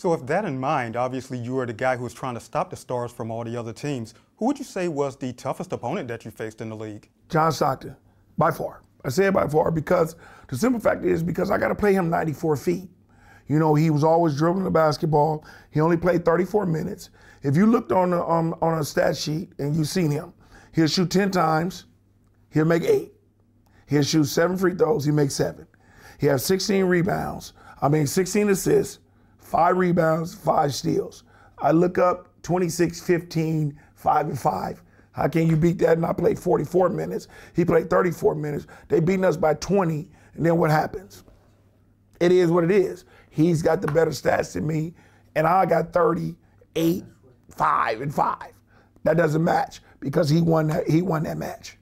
So with that in mind, obviously you are the guy who was trying to stop the Stars from all the other teams. Who would you say was the toughest opponent that you faced in the league? John Stockton, by far. I say it by far because the simple fact is because I got to play him 94 feet. You know, he was always dribbling the basketball. He only played 34 minutes. If you looked on a, um, on a stat sheet and you seen him, he'll shoot 10 times, he'll make eight. He'll shoot seven free throws, he makes seven. He has 16 rebounds. I mean, 16 assists, five rebounds, five steals. I look up 26, 15, 5 and 5. How can you beat that? And I played 44 minutes. He played 34 minutes. They beating us by 20, and then what happens? It is what it is. He's got the better stats than me, and I got 38, 5, and 5. That doesn't match because he won that, he won that match.